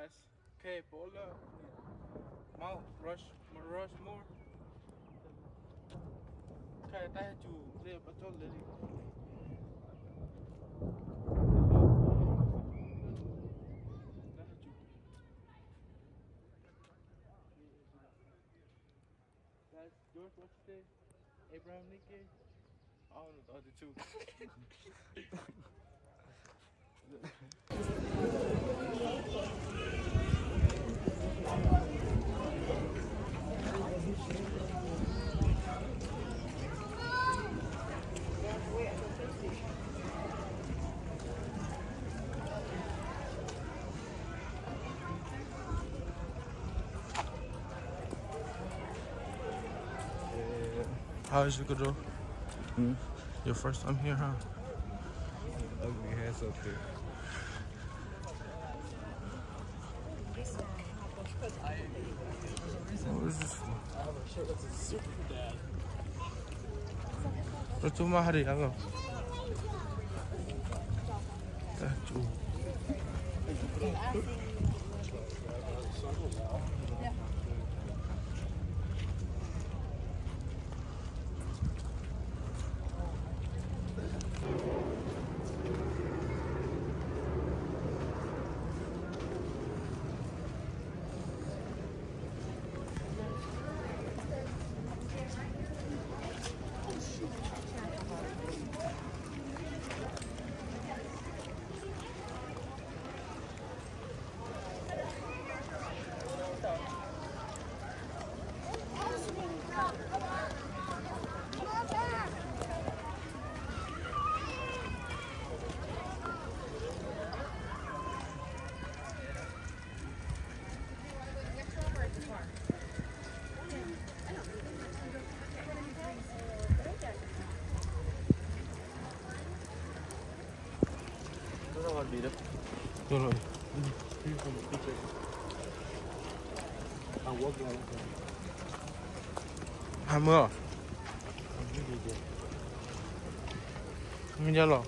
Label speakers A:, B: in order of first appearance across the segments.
A: That's K Bola. Mount Rush Rushmore. Cái tay chủ để bắt cho lên đi. That's George Washington, Abraham Lincoln. I don't know the other two. How's your good?
B: Hmm?
A: Your first time here, huh?
B: Ugly ass up there.
A: What is this for? Ito mahari ako. Statue.
B: 还没。没得
C: 了。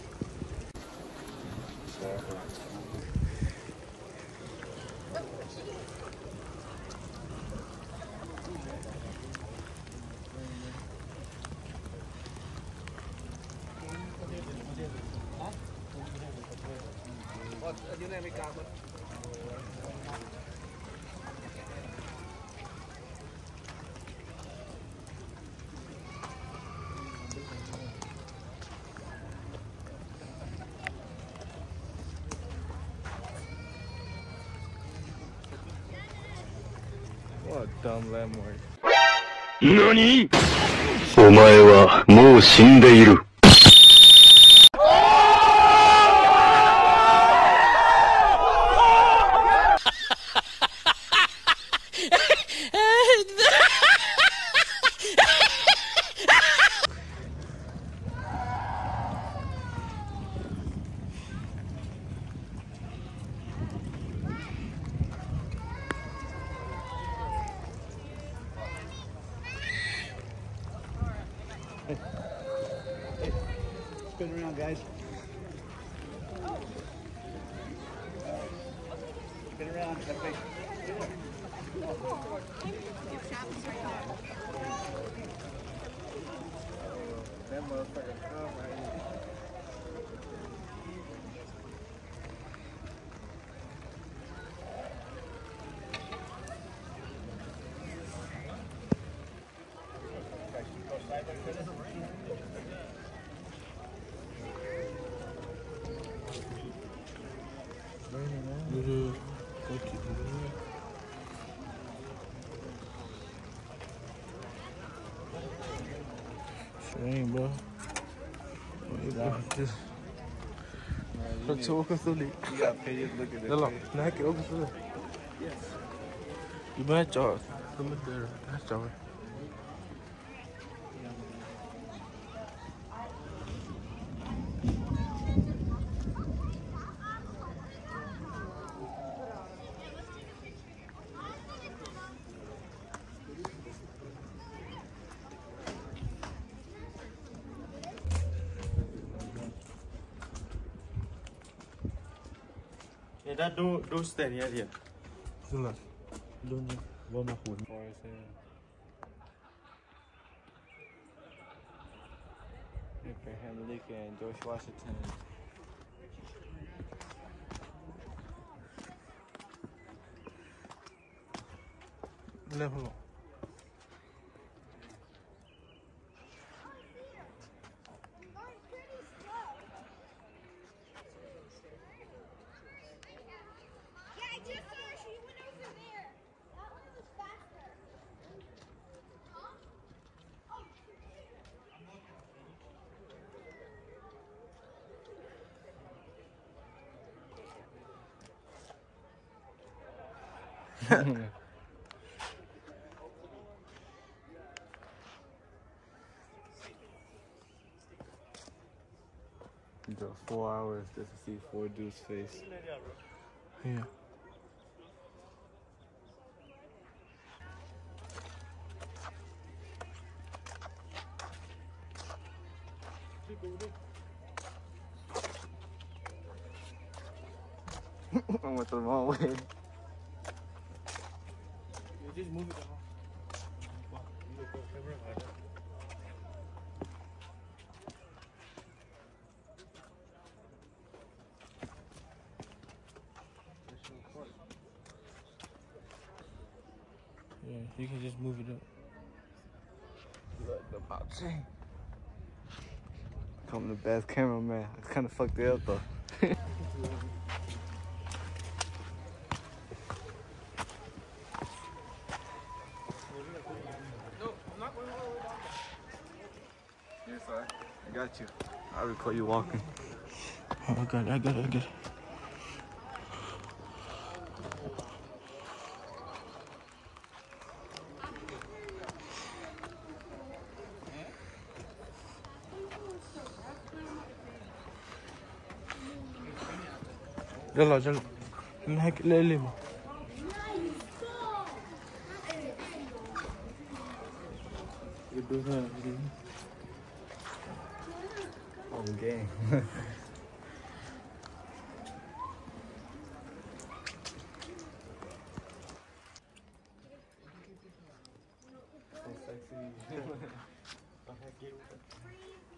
C: お前はもう死んでいる。
B: Here.
A: Yürü. Just Look to walk through it.
B: You gotta pay it. Look at
A: Hello.
B: it.
A: Now I can open through it.
B: Yes.
A: You might jaw. Come up there. That's jaw. Yeah, that do do stand here, here.
B: Zola. Luna. Wama Hood. Forest Hill. Abraham Lincoln and George Washington. Level.
D: Yeah, I just saw her. She went over there. That one was faster. Huh? Oh,
B: You drove four hours just to see four dudes' face.
A: Yeah. Yeah, you can just move it up.
B: Look, the chain. I'm the best cameraman. I kind of fucked it up though. Yes, sir. I got you I'll record you walking.
A: Oh, I got it, I got it, I got it. يلا يلا نهيك اللي ما
B: On game. so sexy.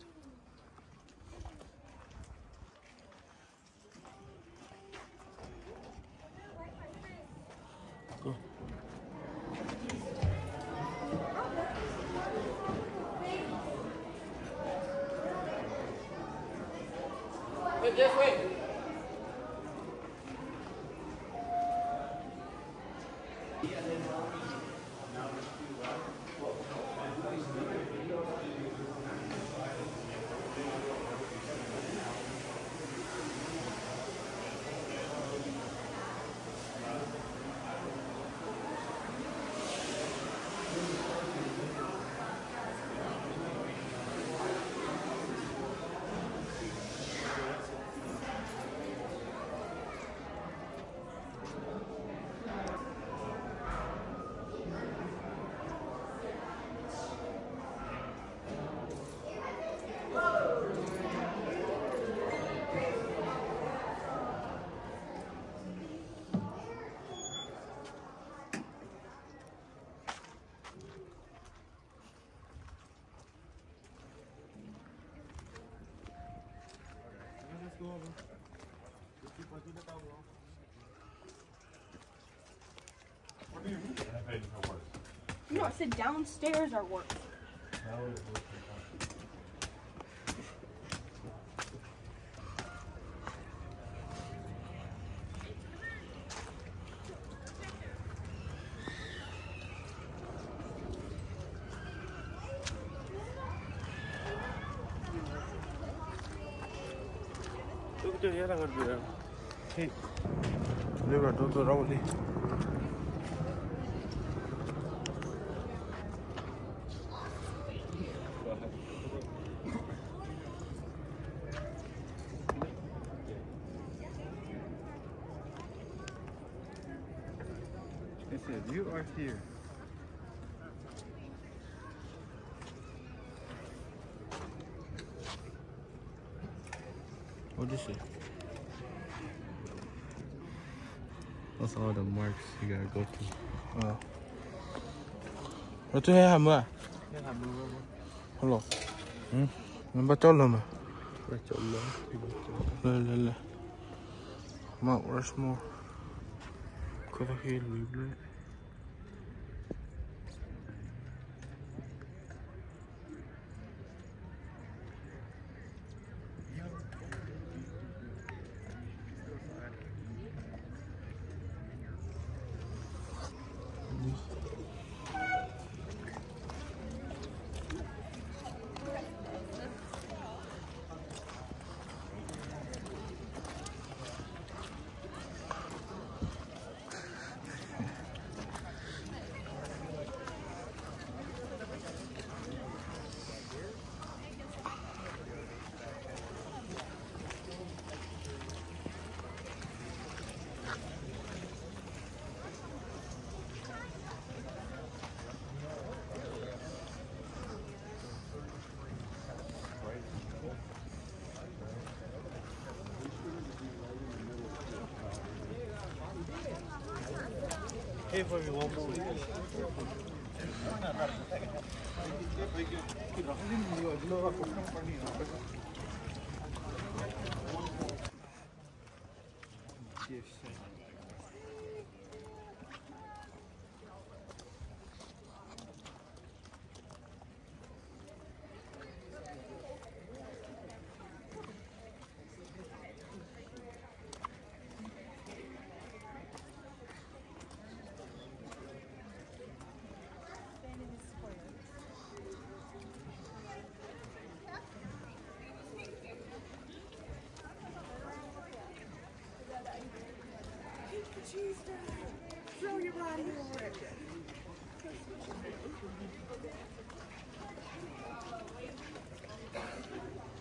D: I said downstairs are worse.
A: Look at the other one. Hey, look at the road.
B: It says you are here.
A: What is it?
B: That's all the marks you gotta go through.
A: Ờ. Rồi tôi hay hàm à?
B: Yeah, I'm moving.
A: Hello. Ừ. Nó bắt chó lắm à?
B: Right, your If
A: we walk away. Mount Rushmore. Cover Hill, Weebly.
B: Hey, for me, one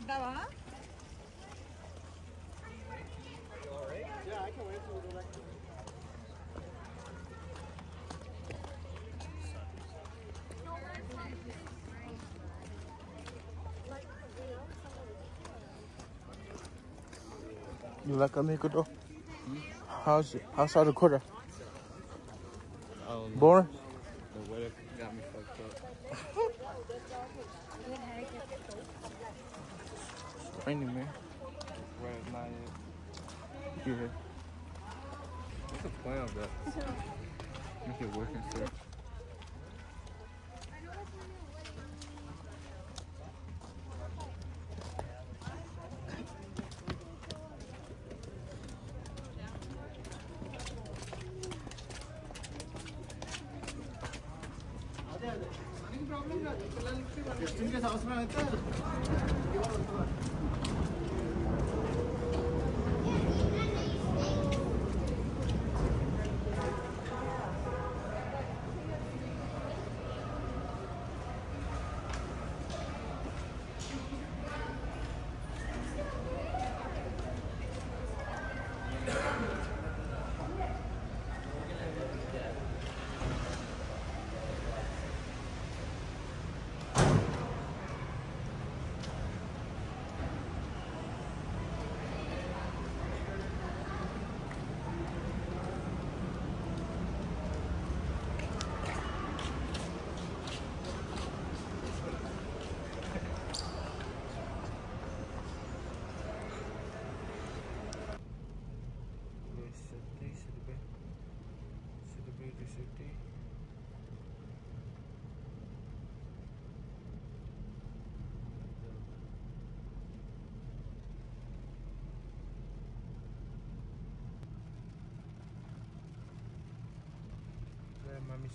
D: పడ్డావా ¿ah?
A: You like amigo though? Hmm? How's how's our
B: quarter? Um,
A: Boring? It's raining, man.
B: Where it's not yet.
A: Yeah.
B: What's the point of that? Make it work instead.
A: City,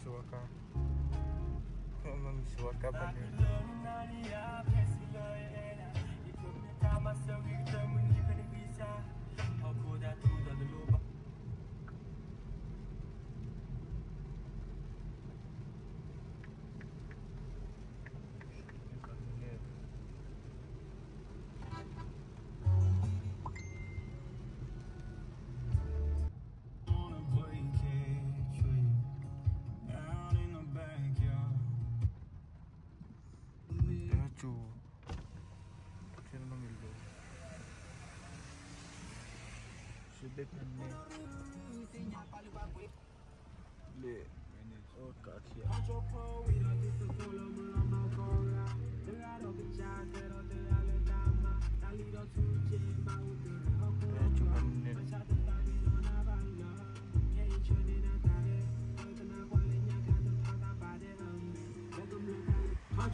A: Suwaka. Mami Suwaka pa niya. Lit. Oh, God, yeah.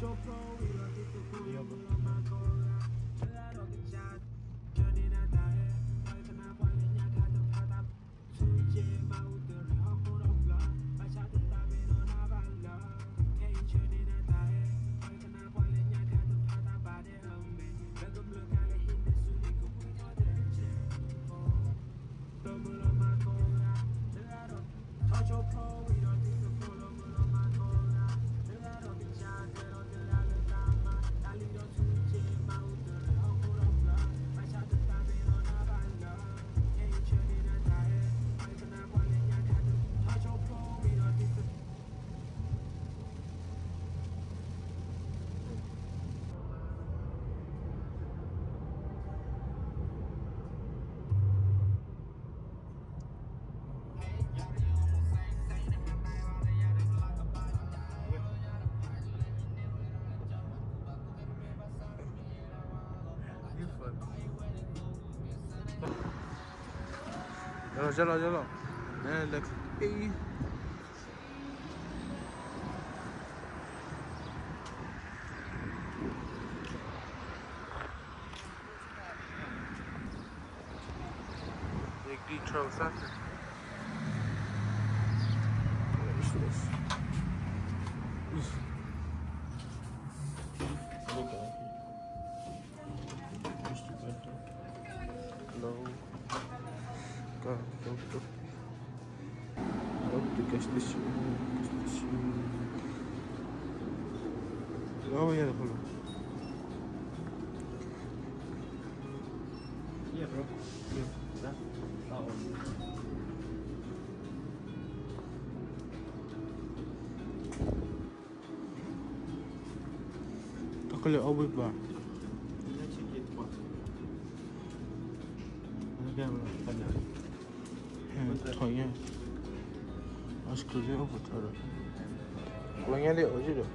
A: Eh, رجل رجل لا لك اي No voy a dejarlo. Yeah,
E: bro.
A: Yeah.
E: That, that one.
A: Akıllı avuk var.
E: Ne çekeyim
A: bak. Ne gelmiyor. Hadi. Toyun. Aşkı diyor bu tarafı. Ulan gel ya acı diyor.